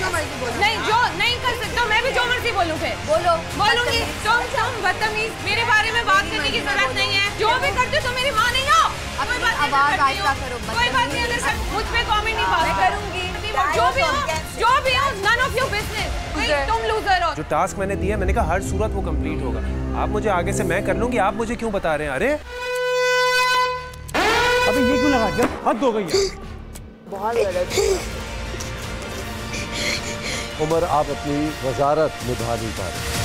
जो नहीं जो नहीं कर सकते तो मैं भी जो मर्ज़ी बोलूँ फिर। बोलो। बोलूँगी तुम तुम बदतमीज। मेरे बारे में बात करने की ज़रूरत नहीं है। जो भी करते हो तो मेरी माँ नहीं हो। कोई बात नहीं आवाज़ करती आहिस्ता। करो, कोई बात नहीं अगर सब मुझ पे कमेंट नहीं करूँगी। जो भी हो जो भी हो नन ऑफ़ योर बिज़नेस तुम लूजर हो। जो टास्क मैंने दिया मैंने कहा हर सूरत वो कंप्लीट होगा। आप मुझे आगे से मैं कर लूँगी आप मुझे क्यों बता रहे हैं? अरे! अबे ये क्यों लगा दिया? हद हो गई है। बहुत गलत उमर आप अपनी वजारत निभा नहीं पा रहे